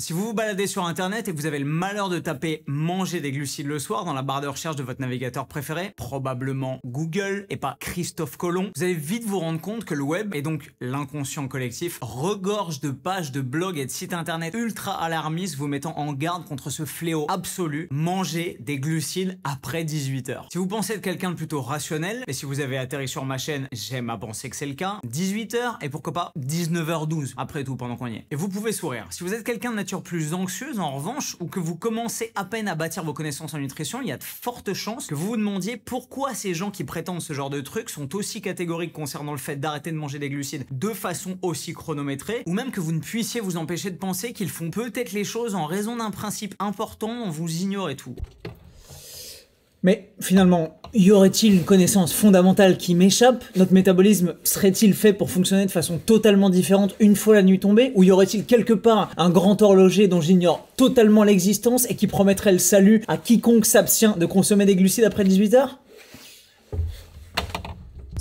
Si vous vous baladez sur internet et que vous avez le malheur de taper manger des glucides le soir dans la barre de recherche de votre navigateur préféré, probablement Google et pas Christophe Colomb, vous allez vite vous rendre compte que le web, et donc l'inconscient collectif, regorge de pages de blogs et de sites internet ultra alarmistes vous mettant en garde contre ce fléau absolu, manger des glucides après 18h. Si vous pensez être quelqu'un de plutôt rationnel, et si vous avez atterri sur ma chaîne, j'aime à penser que c'est le cas, 18h et pourquoi pas 19h12 après tout pendant qu'on y est. Et vous pouvez sourire. Si vous êtes quelqu'un de plus anxieuse en revanche, ou que vous commencez à peine à bâtir vos connaissances en nutrition, il y a de fortes chances que vous vous demandiez pourquoi ces gens qui prétendent ce genre de trucs sont aussi catégoriques concernant le fait d'arrêter de manger des glucides de façon aussi chronométrée, ou même que vous ne puissiez vous empêcher de penser qu'ils font peut-être les choses en raison d'un principe important, on vous ignore et tout. Mais finalement, y aurait-il une connaissance fondamentale qui m'échappe Notre métabolisme serait-il fait pour fonctionner de façon totalement différente une fois la nuit tombée Ou y aurait-il quelque part un grand horloger dont j'ignore totalement l'existence et qui promettrait le salut à quiconque s'abstient de consommer des glucides après 18 heures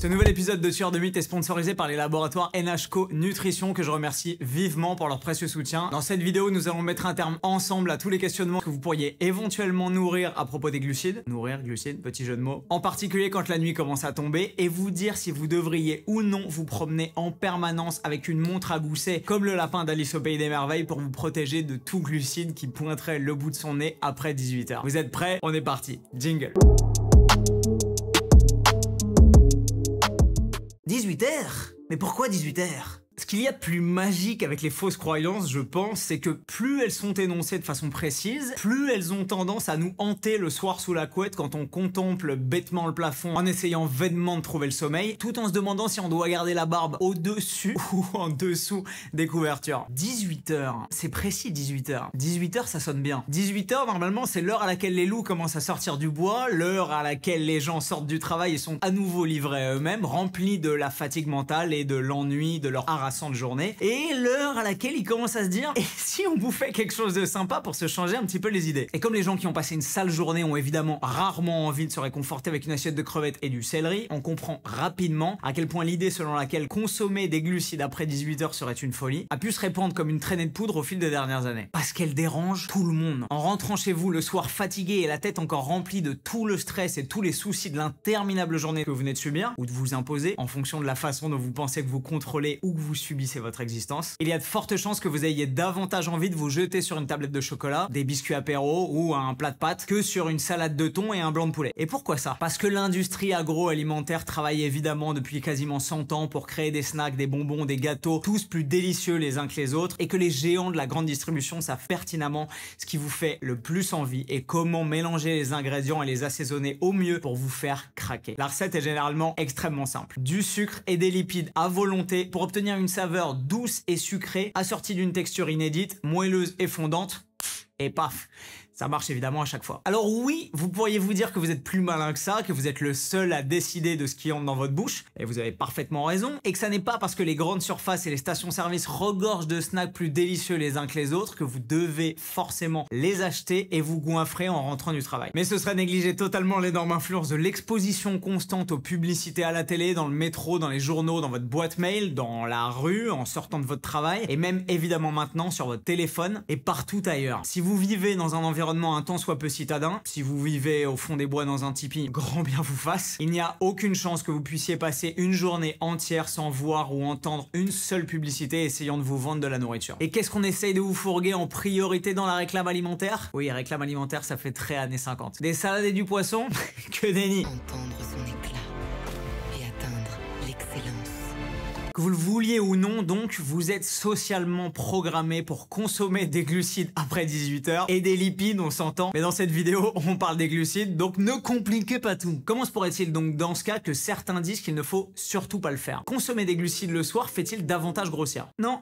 ce nouvel épisode de Tueur de Mythe est sponsorisé par les laboratoires NHCO Nutrition que je remercie vivement pour leur précieux soutien. Dans cette vidéo, nous allons mettre un terme ensemble à tous les questionnements que vous pourriez éventuellement nourrir à propos des glucides. Nourrir, glucides, petit jeu de mots. En particulier quand la nuit commence à tomber et vous dire si vous devriez ou non vous promener en permanence avec une montre à gousset comme le lapin d'Alice au Pays des Merveilles pour vous protéger de tout glucide qui pointerait le bout de son nez après 18h. Vous êtes prêts? On est parti. Jingle. 18h Mais pourquoi 18h ce qu'il y a de plus magique avec les fausses croyances, je pense, c'est que plus elles sont énoncées de façon précise, plus elles ont tendance à nous hanter le soir sous la couette quand on contemple bêtement le plafond en essayant vainement de trouver le sommeil, tout en se demandant si on doit garder la barbe au-dessus ou en dessous des couvertures. 18h, c'est précis 18h. 18h ça sonne bien. 18h normalement c'est l'heure à laquelle les loups commencent à sortir du bois, l'heure à laquelle les gens sortent du travail et sont à nouveau livrés à eux-mêmes, remplis de la fatigue mentale et de l'ennui de leur de journée, et l'heure à laquelle ils commencent à se dire et si on bouffait quelque chose de sympa pour se changer un petit peu les idées? Et comme les gens qui ont passé une sale journée ont évidemment rarement envie de se réconforter avec une assiette de crevettes et du céleri, on comprend rapidement à quel point l'idée selon laquelle consommer des glucides après 18h serait une folie a pu se répandre comme une traînée de poudre au fil des dernières années. Parce qu'elle dérange tout le monde. En rentrant chez vous le soir fatigué et la tête encore remplie de tout le stress et tous les soucis de l'interminable journée que vous venez de subir ou de vous imposer en fonction de la façon dont vous pensez que vous contrôlez ou que vous subissez votre existence, il y a de fortes chances que vous ayez davantage envie de vous jeter sur une tablette de chocolat, des biscuits apéro ou un plat de pâtes que sur une salade de thon et un blanc de poulet. Et pourquoi ça? Parce que l'industrie agroalimentaire travaille évidemment depuis quasiment 100 ans pour créer des snacks, des bonbons, des gâteaux, tous plus délicieux les uns que les autres, et que les géants de la grande distribution savent pertinemment ce qui vous fait le plus envie et comment mélanger les ingrédients et les assaisonner au mieux pour vous faire craquer. La recette est généralement extrêmement simple. Du sucre et des lipides à volonté pour obtenir une saveur douce et sucrée, assortie d'une texture inédite, moelleuse et fondante, et paf ça marche évidemment à chaque fois. Alors oui, vous pourriez vous dire que vous êtes plus malin que ça, que vous êtes le seul à décider de ce qui entre dans votre bouche, et vous avez parfaitement raison, et que ça n'est pas parce que les grandes surfaces et les stations-service regorgent de snacks plus délicieux les uns que les autres que vous devez forcément les acheter et vous goinfrer en rentrant du travail. Mais ce serait négliger totalement l'énorme influence de l'exposition constante aux publicités à la télé, dans le métro, dans les journaux, dans votre boîte mail, dans la rue, en sortant de votre travail, et même évidemment maintenant sur votre téléphone et partout ailleurs. Si vous vivez dans un environnement un tant soit peu citadin, si vous vivez au fond des bois dans un tipi, grand bien vous fasse, il n'y a aucune chance que vous puissiez passer une journée entière sans voir ou entendre une seule publicité essayant de vous vendre de la nourriture. Et qu'est-ce qu'on essaye de vous fourguer en priorité dans la réclame alimentaire? Oui, réclame alimentaire, ça fait très années 50. Des salades et du poisson? Que déni Entendre Que vous le vouliez ou non, donc, vous êtes socialement programmé pour consommer des glucides après 18h et des lipides, on s'entend. Mais dans cette vidéo, on parle des glucides, donc ne compliquez pas tout. Comment se pourrait-il donc dans ce cas que certains disent qu'il ne faut surtout pas le faire? Consommer des glucides le soir fait-il davantage grossir? Non,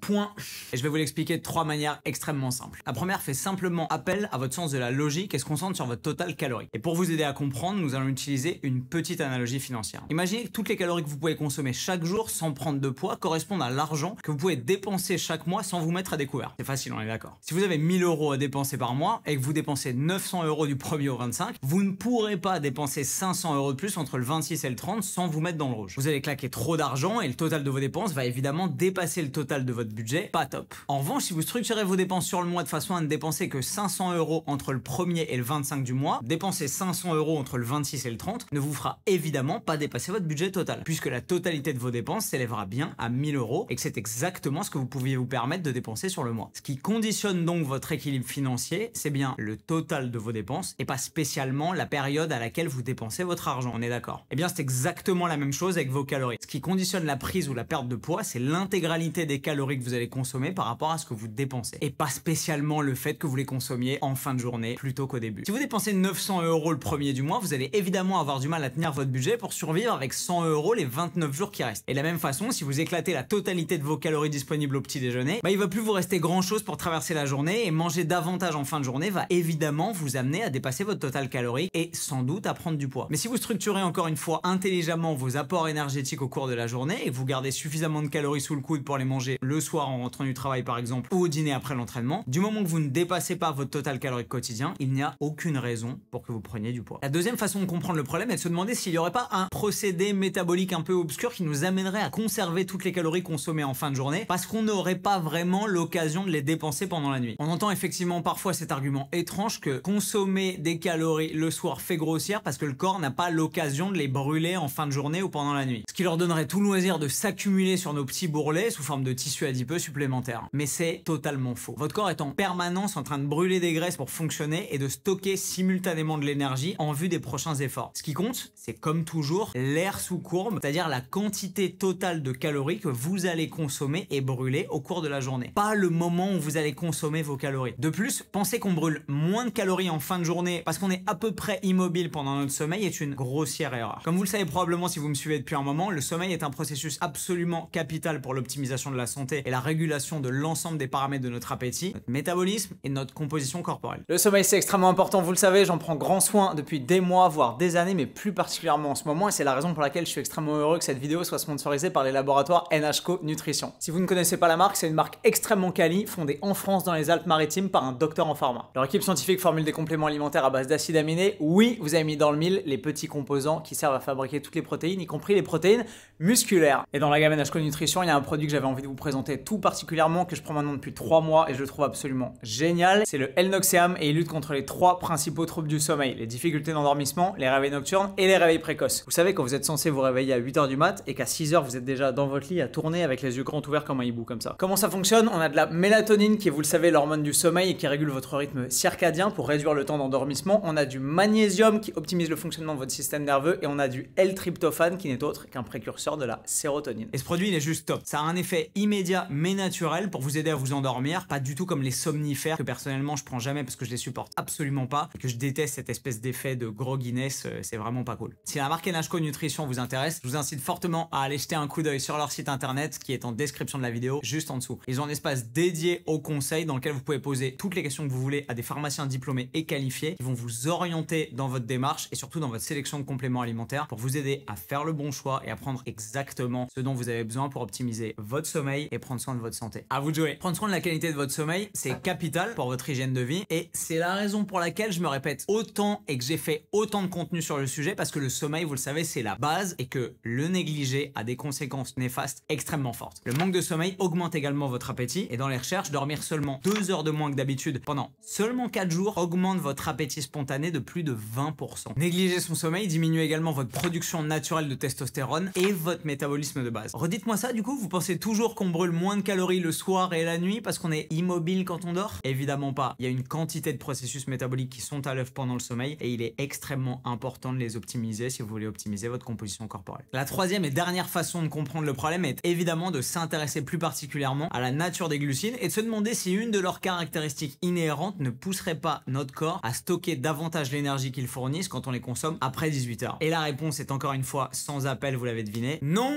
Point. Et je vais vous l'expliquer de trois manières extrêmement simples. La première fait simplement appel à votre sens de la logique et se concentre sur votre total calorique. Et pour vous aider à comprendre, nous allons utiliser une petite analogie financière. Imaginez que toutes les calories que vous pouvez consommer chaque jour sans prendre de poids correspondent à l'argent que vous pouvez dépenser chaque mois sans vous mettre à découvert. C'est facile, on est d'accord. Si vous avez 1000 euros à dépenser par mois et que vous dépensez 900 euros du 1er au 25, vous ne pourrez pas dépenser 500 euros de plus entre le 26 et le 30 sans vous mettre dans le rouge. Vous allez claquer trop d'argent et le total de vos dépenses va évidemment dépasser le total de votre budget, pas top. En revanche, si vous structurez vos dépenses sur le mois de façon à ne dépenser que 500 euros entre le 1er et le 25 du mois, dépenser 500 euros entre le 26 et le 30 ne vous fera évidemment pas dépasser votre budget total, puisque la totalité de vos dépenses s'élèvera bien à 1000 euros et que c'est exactement ce que vous pouviez vous permettre de dépenser sur le mois. Ce qui conditionne donc votre équilibre financier, c'est bien le total de vos dépenses et pas spécialement la période à laquelle vous dépensez votre argent, on est d'accord? Eh bien c'est exactement la même chose avec vos calories. Ce qui conditionne la prise ou la perte de poids, c'est l'intégralité des calories que vous allez consommer par rapport à ce que vous dépensez. Et pas spécialement le fait que vous les consommiez en fin de journée plutôt qu'au début. Si vous dépensez 900 euros le premier du mois, vous allez évidemment avoir du mal à tenir votre budget pour survivre avec 100 euros les 29 jours qui restent. Et de la même façon, si vous éclatez la totalité de vos calories disponibles au petit déjeuner, bah il va plus vous rester grand chose pour traverser la journée et manger davantage en fin de journée va évidemment vous amener à dépasser votre total calorique et sans doute à prendre du poids. Mais si vous structurez encore une fois intelligemment vos apports énergétiques au cours de la journée et que vous gardez suffisamment de calories sous le coude pour les manger le soir en rentrant du travail par exemple ou au dîner après l'entraînement, du moment que vous ne dépassez pas votre total calorique quotidien, il n'y a aucune raison pour que vous preniez du poids. La deuxième façon de comprendre le problème est de se demander s'il n'y aurait pas un procédé métabolique un peu obscur qui nous amènerait à conserver toutes les calories consommées en fin de journée parce qu'on n'aurait pas vraiment l'occasion de les dépenser pendant la nuit. On entend effectivement parfois cet argument étrange que consommer des calories le soir fait grossir parce que le corps n'a pas l'occasion de les brûler en fin de journée ou pendant la nuit. Ce qui leur donnerait tout loisir de s'accumuler sur nos petits bourrelets sous forme de tissu adipeux supplémentaire. Mais c'est totalement faux. Votre corps est en permanence en train de brûler des graisses pour fonctionner et de stocker simultanément de l'énergie en vue des prochains efforts. Ce qui compte, c'est comme toujours l'air sous courbe, c'est-à-dire la quantité totale de calories que vous allez consommer et brûler au cours de la journée. Pas le moment où vous allez consommer vos calories. De plus, penser qu'on brûle moins de calories en fin de journée parce qu'on est à peu près immobile pendant notre sommeil est une grossière erreur. Comme vous le savez probablement si vous me suivez depuis un moment, le sommeil est un processus absolument capital pour l'optimisation de la santé et la régulation de l'ensemble des paramètres de notre appétit, notre métabolisme et notre composition corporelle. Le sommeil c'est extrêmement important, vous le savez, j'en prends grand soin depuis des mois, voire des années, mais plus particulièrement en ce moment, et c'est la raison pour laquelle je suis extrêmement heureux que cette vidéo soit sponsorisée par les laboratoires NHCO Nutrition. Si vous ne connaissez pas la marque, c'est une marque extrêmement quali, fondée en France dans les Alpes-Maritimes par un docteur en pharma. Leur équipe scientifique formule des compléments alimentaires à base d'acides aminés. Oui, vous avez mis dans le mille les petits composants qui servent à fabriquer toutes les protéines, y compris les protéines musculaires. Et dans la gamme NHCO Nutrition, il y a un produit que j'avais envie de vous présenter tout particulièrement, que je prends maintenant depuis 3 mois et je le trouve absolument génial. C'est le L-Noxeam et il lutte contre les trois principaux troubles du sommeil, les difficultés d'endormissement, les réveils nocturnes et les réveils précoces. Vous savez quand vous êtes censé vous réveiller à 8h du mat et qu'à 6h vous êtes déjà dans votre lit à tourner avec les yeux grands ouverts comme un hibou comme ça. Comment ça fonctionne? On a de la mélatonine qui est, vous le savez, l'hormone du sommeil et qui régule votre rythme circadien pour réduire le temps d'endormissement. On a du magnésium qui optimise le fonctionnement de votre système nerveux et on a du L-tryptophane qui n'est autre qu'un précurseur de la sérotonine. Et ce produit, il est juste top. Ça a un effet immédiat mais naturel pour vous aider à vous endormir, pas du tout comme les somnifères que personnellement je prends jamais parce que je les supporte absolument pas et que je déteste cette espèce d'effet de grogginess, euh, c'est vraiment pas cool. Si la marque NHCO Nutrition vous intéresse, je vous incite fortement à aller jeter un coup d'œil sur leur site internet qui est en description de la vidéo juste en dessous. Ils ont un espace dédié aux conseils dans lequel vous pouvez poser toutes les questions que vous voulez à des pharmaciens diplômés et qualifiés qui vont vous orienter dans votre démarche et surtout dans votre sélection de compléments alimentaires pour vous aider à faire le bon choix et à prendre exactement ce dont vous avez besoin pour optimiser votre sommeil et prendre soin de votre santé. À vous de jouer. Prendre soin de la qualité de votre sommeil, c'est capital pour votre hygiène de vie et c'est la raison pour laquelle je me répète autant et que j'ai fait autant de contenu sur le sujet parce que le sommeil, vous le savez, c'est la base et que le négliger a des conséquences néfastes extrêmement fortes. Le manque de sommeil augmente également votre appétit et dans les recherches, dormir seulement 2 heures de moins que d'habitude pendant seulement 4 jours augmente votre appétit spontané de plus de 20%. Négliger son sommeil diminue également votre production naturelle de testostérone et votre métabolisme de base. Redites-moi ça du coup, vous pensez toujours qu'on brûle moins de calories le soir et la nuit parce qu'on est immobile quand on dort? Évidemment pas. Il y a une quantité de processus métaboliques qui sont à l'œuvre pendant le sommeil et il est extrêmement important de les optimiser si vous voulez optimiser votre composition corporelle. La troisième et dernière façon de comprendre le problème est évidemment de s'intéresser plus particulièrement à la nature des glucides et de se demander si une de leurs caractéristiques inhérentes ne pousserait pas notre corps à stocker davantage l'énergie qu'ils fournissent quand on les consomme après 18 heures. Et la réponse est encore une fois sans appel, vous l'avez deviné. Non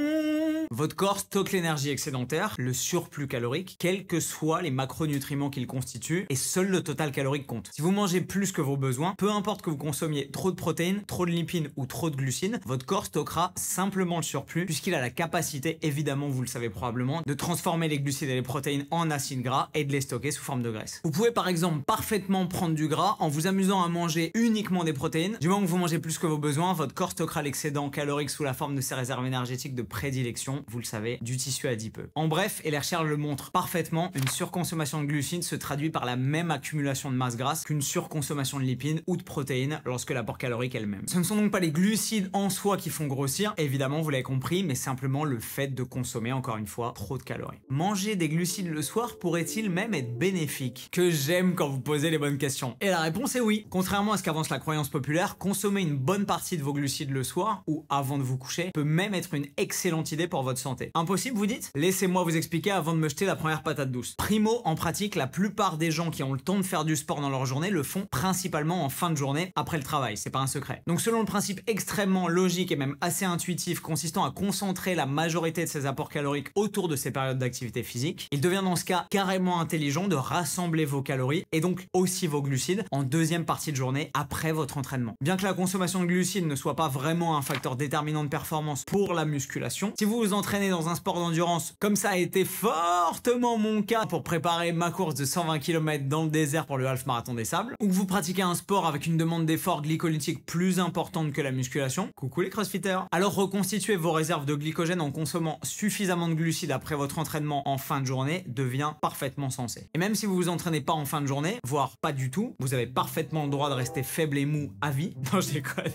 votre corps stocke l'énergie excédentaire, le surplus calorique, quels que soient les macronutriments qu'il constitue, et seul le total calorique compte. Si vous mangez plus que vos besoins, peu importe que vous consommiez trop de protéines, trop de lipides ou trop de glucides, votre corps stockera simplement le surplus, puisqu'il a la capacité, évidemment vous le savez probablement, de transformer les glucides et les protéines en acides gras et de les stocker sous forme de graisse. Vous pouvez par exemple parfaitement prendre du gras en vous amusant à manger uniquement des protéines. Du moment que vous mangez plus que vos besoins, votre corps stockera l'excédent calorique sous la forme de ses réserves énergétiques de prédilection vous le savez, du tissu adipeux. En bref, et les recherches le montrent parfaitement, une surconsommation de glucides se traduit par la même accumulation de masse grasse qu'une surconsommation de lipides ou de protéines lorsque l'apport calorique est le même. Ce ne sont donc pas les glucides en soi qui font grossir, évidemment vous l'avez compris, mais simplement le fait de consommer encore une fois trop de calories. Manger des glucides le soir pourrait-il même être bénéfique? Que j'aime quand vous posez les bonnes questions. Et la réponse est oui. Contrairement à ce qu'avance la croyance populaire, consommer une bonne partie de vos glucides le soir ou avant de vous coucher peut même être une excellente idée pour votre santé. Impossible vous dites? Laissez-moi vous expliquer avant de me jeter la première patate douce. Primo, en pratique, la plupart des gens qui ont le temps de faire du sport dans leur journée le font principalement en fin de journée après le travail, c'est pas un secret. Donc selon le principe extrêmement logique et même assez intuitif consistant à concentrer la majorité de ses apports caloriques autour de ces périodes d'activité physique, il devient dans ce cas carrément intelligent de rassembler vos calories et donc aussi vos glucides en deuxième partie de journée après votre entraînement. Bien que la consommation de glucides ne soit pas vraiment un facteur déterminant de performance pour la musculation, si vous vous entraînez dans un sport d'endurance comme ça a été fortement mon cas pour préparer ma course de 120 km dans le désert pour le half marathon des sables, ou que vous pratiquez un sport avec une demande d'effort glycolytique plus importante que la musculation, coucou les crossfitters, alors reconstituer vos réserves de glycogène en consommant suffisamment de glucides après votre entraînement en fin de journée devient parfaitement sensé. Et même si vous vous entraînez pas en fin de journée, voire pas du tout, vous avez parfaitement le droit de rester faible et mou à vie. Non, je déconne.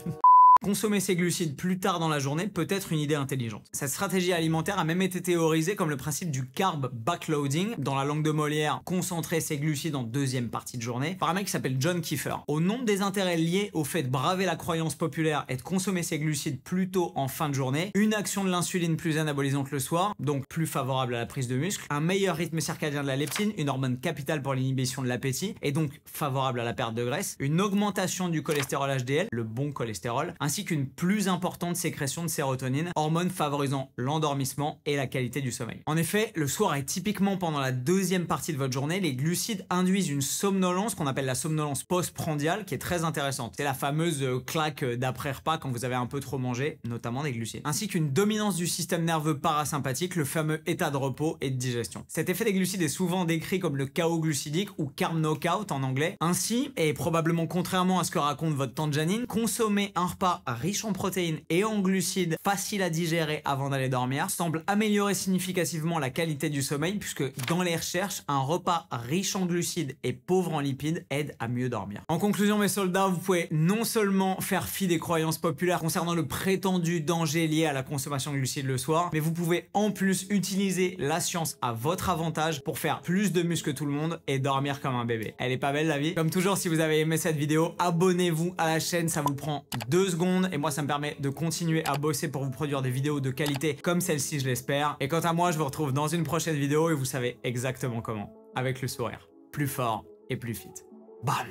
Consommer ces glucides plus tard dans la journée peut être une idée intelligente. Cette stratégie alimentaire a même été théorisée comme le principe du carb backloading, dans la langue de Molière, concentrer ses glucides en deuxième partie de journée, par un mec qui s'appelle John Kiefer. Au nom des intérêts liés au fait de braver la croyance populaire et de consommer ses glucides plus tôt en fin de journée, une action de l'insuline plus anabolisante le soir, donc plus favorable à la prise de muscle, un meilleur rythme circadien de la leptine, une hormone capitale pour l'inhibition de l'appétit, et donc favorable à la perte de graisse, une augmentation du cholestérol HDL, le bon cholestérol, ainsi qu'une plus importante sécrétion de sérotonine, hormone favorisant l'endormissement et la qualité du sommeil. En effet, le soir et typiquement pendant la deuxième partie de votre journée, les glucides induisent une somnolence qu'on appelle la somnolence postprandiale qui est très intéressante. C'est la fameuse euh, claque d'après repas quand vous avez un peu trop mangé, notamment des glucides. Ainsi qu'une dominance du système nerveux parasympathique, le fameux état de repos et de digestion. Cet effet des glucides est souvent décrit comme le chaos glucidique ou carb knockout en anglais. Ainsi, et probablement contrairement à ce que raconte votre tante Janine, consommer un repas riche en protéines et en glucides, facile à digérer avant d'aller dormir, semble améliorer significativement la qualité du sommeil puisque dans les recherches, un repas riche en glucides et pauvre en lipides aide à mieux dormir. En conclusion mes soldats, vous pouvez non seulement faire fi des croyances populaires concernant le prétendu danger lié à la consommation de glucides le soir, mais vous pouvez en plus utiliser la science à votre avantage pour faire plus de muscles que tout le monde et dormir comme un bébé. Elle est pas belle la vie? Comme toujours, si vous avez aimé cette vidéo, abonnez-vous à la chaîne, ça vous prend deux et moi ça me permet de continuer à bosser pour vous produire des vidéos de qualité comme celle-ci je l'espère. Et quant à moi, je vous retrouve dans une prochaine vidéo et vous savez exactement comment. Avec le sourire. Plus fort et plus fit. Bam